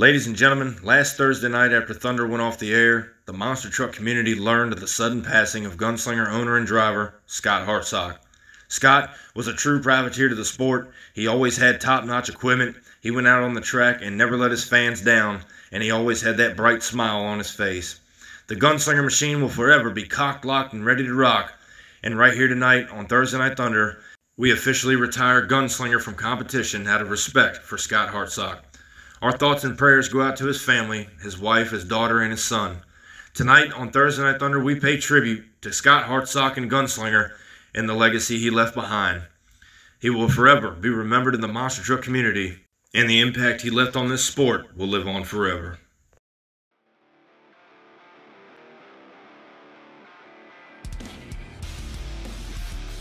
Ladies and gentlemen, last Thursday night after Thunder went off the air, the monster truck community learned of the sudden passing of gunslinger owner and driver Scott Hartsock. Scott was a true privateer to the sport. He always had top notch equipment. He went out on the track and never let his fans down, and he always had that bright smile on his face. The gunslinger machine will forever be cocked, locked, and ready to rock. And right here tonight on Thursday Night Thunder, we officially retire Gunslinger from competition out of respect for Scott Hartsock. Our thoughts and prayers go out to his family, his wife, his daughter, and his son. Tonight on Thursday Night Thunder, we pay tribute to Scott Hartsock and Gunslinger and the legacy he left behind. He will forever be remembered in the monster truck community, and the impact he left on this sport will live on forever.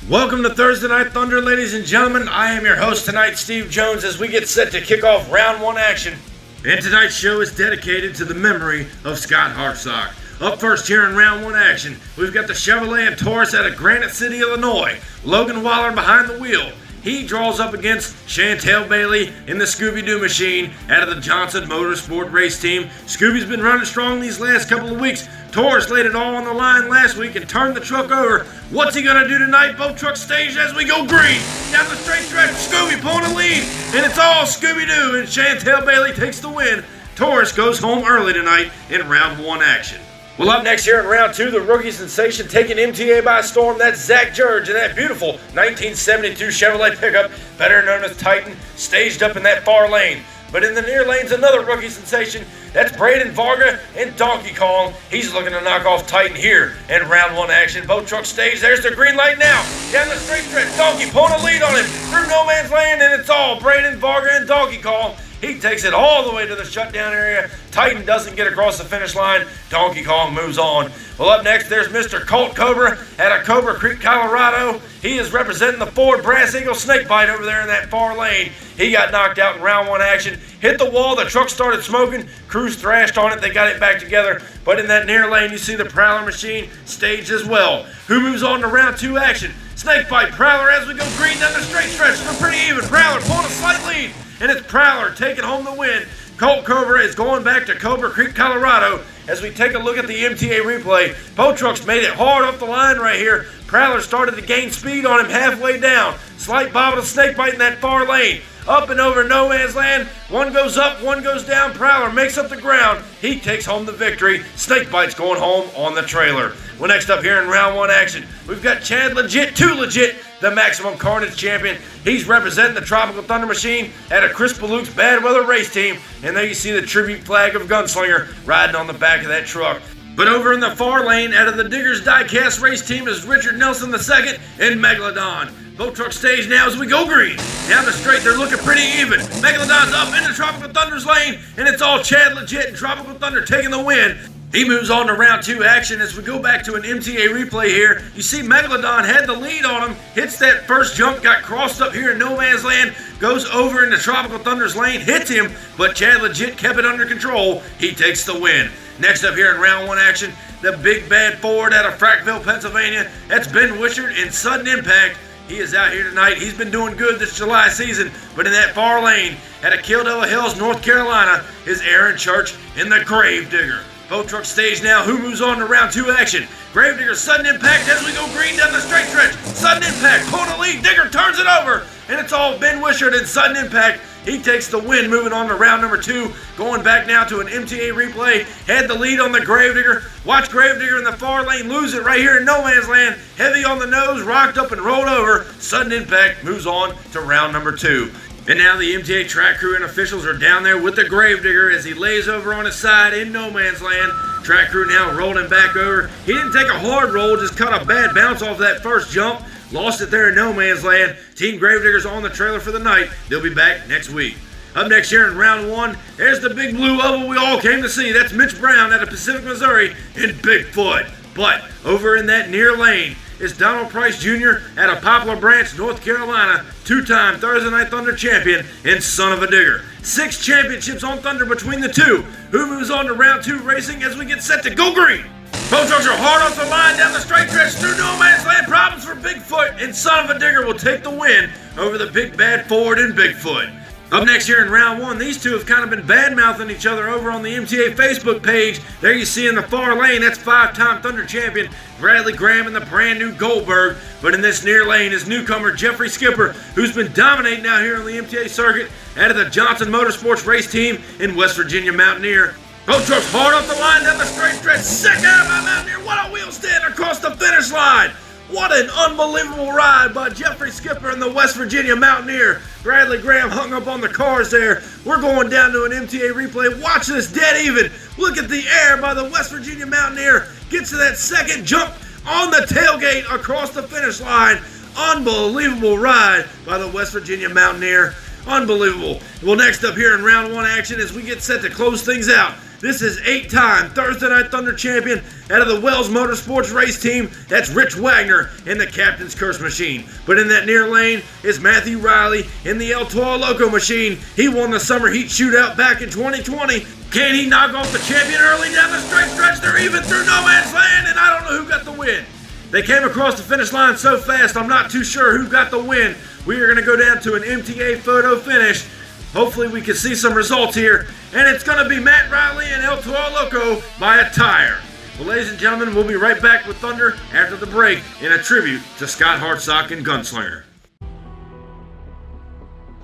Welcome to Thursday Night Thunder, ladies and gentlemen. I am your host tonight, Steve Jones, as we get set to kick off round one action. And tonight's show is dedicated to the memory of Scott Hartsock. Up first here in round one action, we've got the Chevrolet and Taurus out of Granite City, Illinois. Logan Waller behind the wheel. He draws up against Chantel Bailey in the Scooby Doo machine out of the Johnson Motorsport race team. Scooby's been running strong these last couple of weeks. Taurus laid it all on the line last week and turned the truck over. What's he gonna do tonight? Both trucks staged as we go green. Down the straight stretch, Scooby pulling a lead, and it's all Scooby Doo, and Chantel Bailey takes the win. Taurus goes home early tonight in round one action. Well, up next here in round two, the rookie sensation taking MTA by storm. That's Zach George in that beautiful 1972 Chevrolet pickup, better known as Titan, staged up in that far lane. But in the near lane's another rookie sensation. That's Braden Varga and Donkey Kong. He's looking to knock off Titan here in round one action. Both trucks stage. There's the green light now. Down the straight stretch. Donkey pulling a lead on him through no man's land, and it's all Braden Varga and Donkey Kong. He takes it all the way to the shutdown area. Titan doesn't get across the finish line. Donkey Kong moves on. Well, up next, there's Mr. Colt Cobra out of Cobra Creek, Colorado. He is representing the Ford Brass Eagle Snakebite over there in that far lane. He got knocked out in round one action. Hit the wall. The truck started smoking. Crews thrashed on it. They got it back together. But in that near lane, you see the Prowler machine staged as well. Who moves on to round two action? Snakebite Prowler as we go green down the straight stretch. We're pretty even. Prowler pulling a slight lead and it's Prowler taking home the win. Colt Cobra is going back to Cobra Creek, Colorado. As we take a look at the MTA replay, both trucks made it hard off the line right here. Prowler started to gain speed on him halfway down. Slight bobble the snake bite in that far lane. Up and over no man's land. One goes up, one goes down. Prowler makes up the ground. He takes home the victory. Snakebite's going home on the trailer. Well, next up here in round one action, we've got Chad Legit, too legit, the Maximum Carnage champion. He's representing the Tropical Thunder Machine at a Chris Baluk's Bad Weather race team. And there you see the tribute flag of Gunslinger riding on the back of that truck. But over in the far lane, out of the Diggers Diecast race team is Richard Nelson II and Megalodon. Both truck stage now as we go green. Down the straight, they're looking pretty even. Megalodon's up into Tropical Thunder's lane, and it's all Chad Legit and Tropical Thunder taking the win. He moves on to round two action as we go back to an MTA replay here. You see Megalodon had the lead on him, hits that first jump, got crossed up here in no man's land, goes over into Tropical Thunder's lane, hits him, but Chad Legit kept it under control. He takes the win. Next up here in round one action, the big bad Ford out of Frackville, Pennsylvania. That's Ben Wishart in sudden impact. He is out here tonight. He's been doing good this July season, but in that far lane at a Hills, North Carolina, is Aaron Church in the Gravedigger. Both trucks stage now. Who moves on to round two action? Gravedigger sudden impact as we go green down the straight stretch. Sudden impact, pulling a lead. Digger turns it over, and it's all Ben Wishart in sudden impact. He takes the win, moving on to round number two. Going back now to an MTA replay. Had the lead on the Gravedigger. Watch Gravedigger in the far lane lose it right here in no man's land. Heavy on the nose, rocked up and rolled over. Sudden impact moves on to round number two. And now the MTA track crew and officials are down there with the Gravedigger as he lays over on his side in no man's land. Track crew now rolling back over. He didn't take a hard roll, just cut a bad bounce off that first jump. Lost it there in no man's land. Team Gravediggers on the trailer for the night. They'll be back next week. Up next here in round one, there's the big blue oval we all came to see. That's Mitch Brown out of Pacific, Missouri in Bigfoot. But over in that near lane is Donald Price Jr. out of Poplar Branch, North Carolina, two time Thursday Night Thunder champion and son of a digger. Six championships on Thunder between the two. Who moves on to round two racing as we get set to go green? Both trucks are hard off the line down the straight stretch through no man's land. Problems for Bigfoot, and Son of a Digger will take the win over the big bad Ford and Bigfoot. Up next here in round one, these two have kind of been bad mouthing each other over on the MTA Facebook page. There you see in the far lane, that's five time Thunder champion Bradley Graham and the brand new Goldberg. But in this near lane is newcomer Jeffrey Skipper, who's been dominating out here on the MTA circuit out of the Johnson Motorsports race team in West Virginia Mountaineer. Both trucks hard off the line down the straight stretch. Second out by Mountaineer. What a wheel stand across the finish line. What an unbelievable ride by Jeffrey Skipper and the West Virginia Mountaineer. Bradley Graham hung up on the cars there. We're going down to an MTA replay. Watch this dead even. Look at the air by the West Virginia Mountaineer. Gets to that second jump on the tailgate across the finish line. Unbelievable ride by the West Virginia Mountaineer. Unbelievable. Well, next up here in round one action as we get set to close things out. This is eight-time Thursday Night Thunder champion out of the Wells Motorsports race team. That's Rich Wagner in the Captain's Curse machine. But in that near lane is Matthew Riley in the El Toro Loco machine. He won the Summer Heat Shootout back in 2020. Can he knock off the champion early down the straight stretch? They're even through no man's land, and I don't know who got the win. They came across the finish line so fast, I'm not too sure who got the win. We are going to go down to an MTA photo finish. Hopefully we can see some results here. And it's going to be Matt Riley and El Toro Loco by a tire. Well, ladies and gentlemen, we'll be right back with Thunder after the break in a tribute to Scott Hartsock and Gunslinger.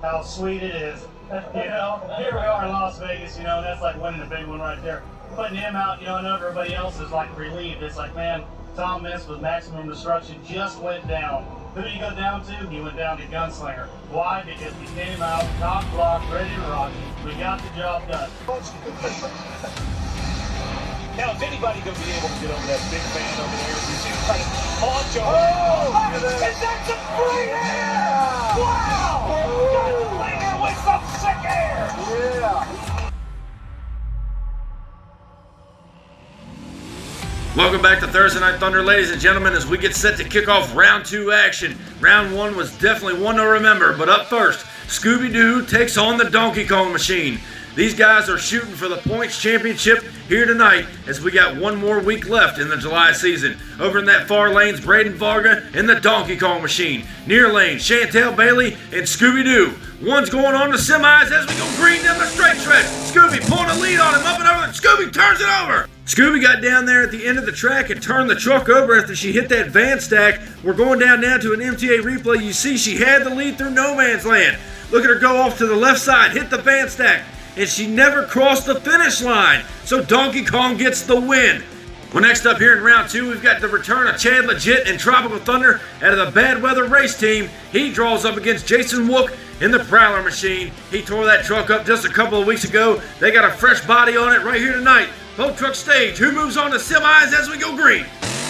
How sweet it is. You know, here we are in Las Vegas, you know, that's like winning a big one right there. Putting him out, you know, and everybody else is like relieved. It's like, man, Tom Meents with Maximum Destruction just went down. Who did he go down to? He went down to Gunslinger. Why? Because he came out, top block, ready to rock. We got the job done. Now, is anybody going to be able to get over that big fan over there? You see trying to launch over. Oh, and that's a great air! Wow! Gunslinger with some sick air! Yeah! Welcome back to Thursday Night Thunder, ladies and gentlemen, as we get set to kick off round two action. Round one was definitely one to remember, but up first, Scooby Doo takes on the Donkey Kong Machine. These guys are shooting for the points championship here tonight as we got one more week left in the July season. Over in that far lane's Braden Varga and the Donkey Kong Machine. Near lane, Chantel Bailey and Scooby Doo. One's going on the semis as we go green down the straight stretch. Scooby pulling a lead on him up and over. Scooby turns it over. Scooby got down there at the end of the track and turned the truck over after she hit that van stack. We're going down now to an MTA replay. You see she had the lead through no man's land. Look at her go off to the left side, hit the van stack and she never crossed the finish line. So Donkey Kong gets the win. Well, next up here in round two, we've got the return of Chad Legit and Tropical Thunder out of the Bad Weather Race Team. He draws up against Jason Wook in the Prowler machine. He tore that truck up just a couple of weeks ago. They got a fresh body on it right here tonight. Both truck stage. Who moves on to semis as we go green?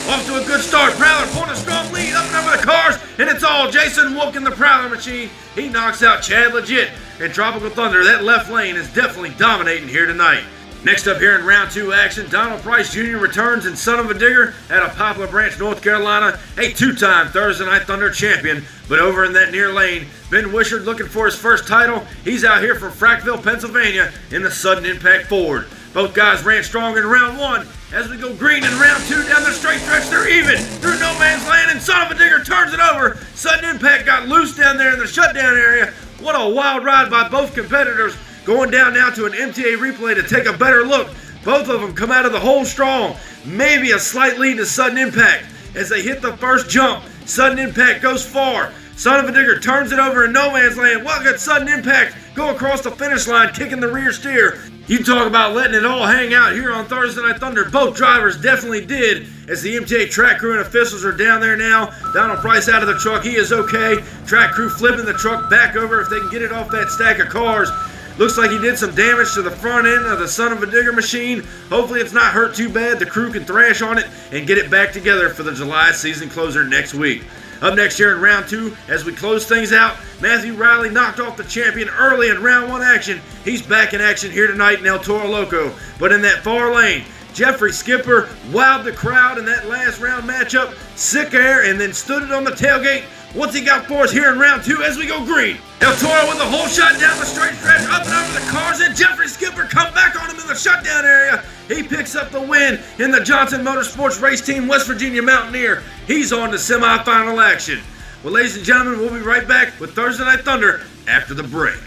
Off to a good start. Prowler pulling a strong lead up and over the cars, and it's all Jason Wook in the Prowler machine. He knocks out Chad Legit. And Tropical Thunder, that left lane is definitely dominating here tonight. Next up here in round two action, Donald Price Jr. returns in Son of a Digger out of Poplar Branch, North Carolina, a two-time Thursday Night Thunder champion. But over in that near lane, Ben Wishart looking for his first title. He's out here from Frackville, Pennsylvania in the Sudden Impact Ford. Both guys ran strong in round one. As we go green in round two down the straight stretch, they're even through no man's land, and Son of a Digger turns it over. Sudden Impact got loose down there in the shutdown area. What a wild ride by both competitors. Going down now to an MTA replay to take a better look. Both of them come out of the hole strong. Maybe a slight lead to Sudden Impact. As they hit the first jump, Sudden Impact goes far. Son of a Digger turns it over in no man's land. Well, got Sudden Impact go across the finish line, kicking the rear steer. You talk about letting it all hang out here on Thursday Night Thunder. Both drivers definitely did as the MTA track crew and officials are down there now. Donald Price out of the truck. He is okay. Track crew flipping the truck back over if they can get it off that stack of cars. Looks like he did some damage to the front end of the son of a digger machine. Hopefully it's not hurt too bad. The crew can thrash on it and get it back together for the July season closer next week. Up next here in round two, as we close things out, Matthew Riley knocked off the champion early in round one action. He's back in action here tonight in El Toro Loco. But in that far lane, Jeffrey Skipper wowed the crowd in that last round matchup. Sick air and then stood it on the tailgate. What's he got for us here in round two as we go green? El Toro with a whole shot down the straight stretch, up and over the cars, and Jeffrey Skipper come back on him in the shutdown area. He picks up the win in the Johnson Motorsports Race Team West Virginia Mountaineer. He's on to semifinal action. Well, ladies and gentlemen, we'll be right back with Thursday Night Thunder after the break.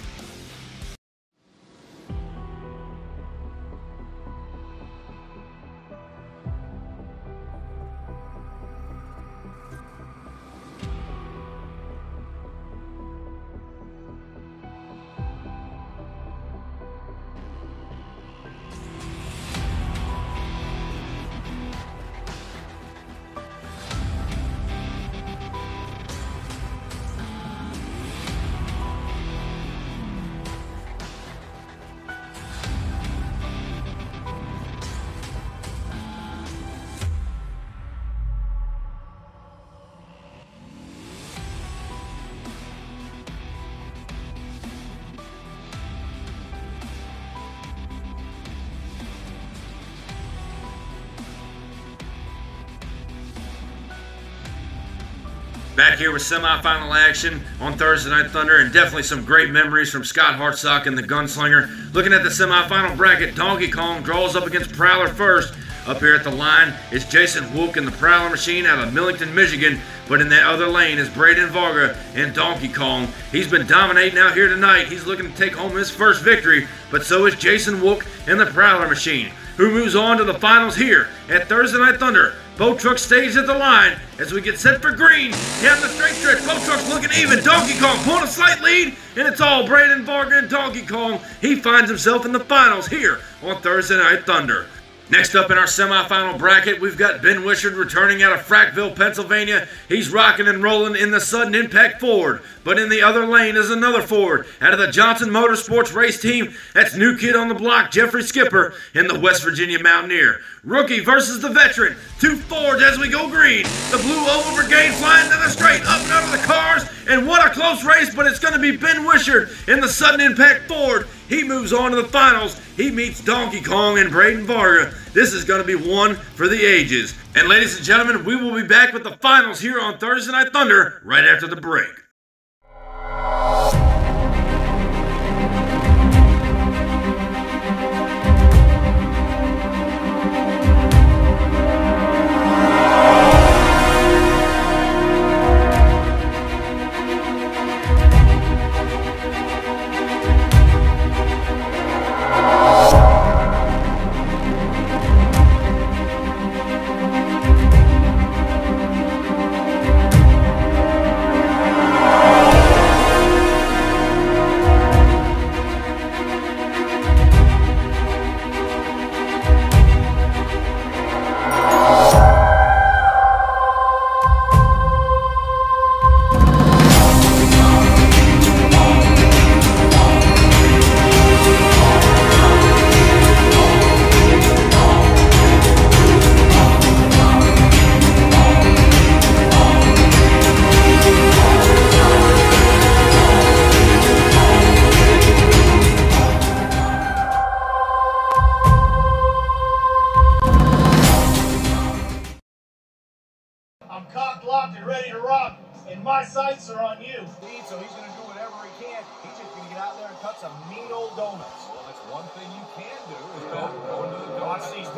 Back here with semifinal action on Thursday Night Thunder, and definitely some great memories from Scott Hartsock and the Gunslinger. Looking at the semifinal bracket, Donkey Kong draws up against Prowler first. Up here at the line is Jason Wook in the Prowler machine out of Millington, Michigan. But in that other lane is Braden Varga and Donkey Kong. He's been dominating out here tonight. He's looking to take home his first victory, but so is Jason Wook in the Prowler machine, who moves on to the finals here at Thursday Night Thunder. Boat truck stays at the line as we get set for green. Down the straight stretch, boat truck's looking even. Donkey Kong pulling a slight lead, and it's all Brandon Varga and Donkey Kong. He finds himself in the finals here on Thursday Night Thunder. Next up in our semifinal bracket, we've got Ben Wishart returning out of Frackville, Pennsylvania. He's rocking and rolling in the sudden impact Ford. But in the other lane is another Ford out of the Johnson Motorsports race team. That's new kid on the block, Jeffrey Skipper, in the West Virginia Mountaineer. Rookie versus the veteran. Two Fords as we go green. The Blue Oval Brigade flying down the straight, up and over the cars. And what a close race, but it's going to be Ben Wishart in the sudden impact Ford. He moves on to the finals. He meets Donkey Kong and Braden Varga. This is going to be one for the ages. And ladies and gentlemen, we will be back with the finals here on Thursday Night Thunder right after the break.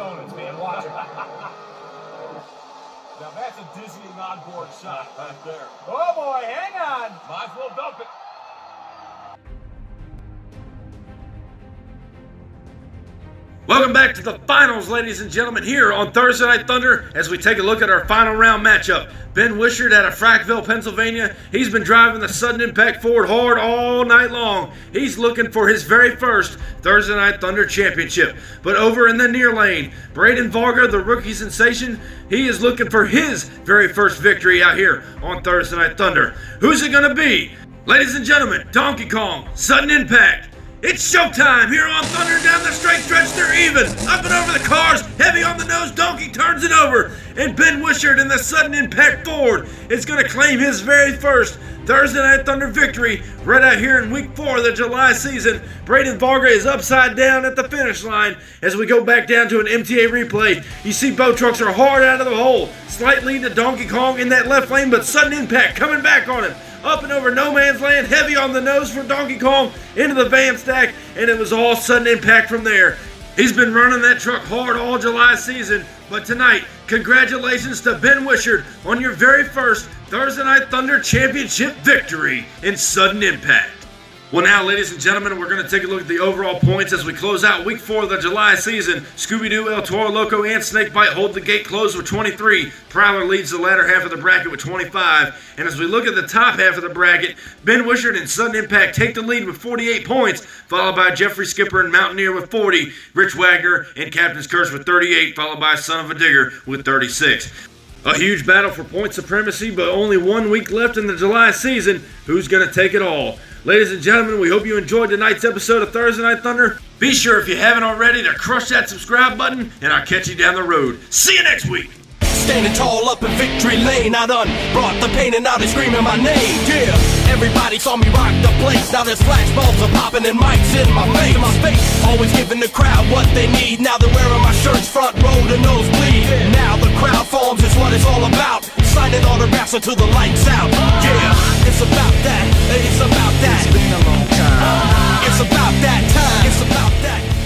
Donuts. man. Watch it. Now that's a dizzying onboard shot right there. Oh boy, hang on. Might as well dump it. Welcome back to the finals, ladies and gentlemen, here on Thursday Night Thunder as we take a look at our final round matchup. Ben Wishart out of Frackville, Pennsylvania. He's been driving the sudden impact forward hard all night long. He's looking for his very first Thursday Night Thunder championship. But over in the near lane, Braden Varga, the rookie sensation, he is looking for his very first victory out here on Thursday Night Thunder. Who's it going to be? Ladies and gentlemen, Donkey Kong, sudden impact. It's showtime here on Thunder down the straight stretch. They're even. Up and over the cars. Heavy on the nose. Donkey turns it over. And Ben Wishart in the sudden impact Ford is going to claim his very first Thursday Night Thunder victory right out here in week four of the July season. Braden Varga is upside down at the finish line as we go back down to an MTA replay. You see boat trucks are hard out of the hole. Slight lead to Donkey Kong in that left lane, but sudden impact coming back on him up and over no man's land, heavy on the nose for Donkey Kong into the van stack, and it was all sudden impact from there. He's been running that truck hard all July season, but tonight, congratulations to Ben Wishart on your very first Thursday Night Thunder Championship victory in sudden impact. Well, now, ladies and gentlemen, we're going to take a look at the overall points as we close out week four of the July season. Scooby Doo, El Toro Loco, and Snakebite hold the gate closed with 23. Prowler leads the latter half of the bracket with 25. And as we look at the top half of the bracket, Ben Wishart and Sudden Impact take the lead with 48 points, followed by Jeffrey Skipper and Mountaineer with 40, Rich Wagner and Captain's Curse with 38, followed by Son of a Digger with 36. A huge battle for point supremacy, but only one week left in the July season. Who's going to take it all? Ladies and gentlemen, we hope you enjoyed tonight's episode of Thursday Night Thunder. Be sure, if you haven't already, to crush that subscribe button, and I'll catch you down the road. See you next week. Standing tall up in victory lane, I done brought the pain and now they screaming my name. Yeah, everybody saw me rock the place. Now there's flashbulbs are popping and mics in my face. In My face, always giving the crowd what they need. Now they're wearing my shirts front row to nosebleed. Now the crowd forms is what it's all about. Signing autographs until the lights out. Yeah, it's about that. It's about that. It's been a long time. It's about that time. It's about that.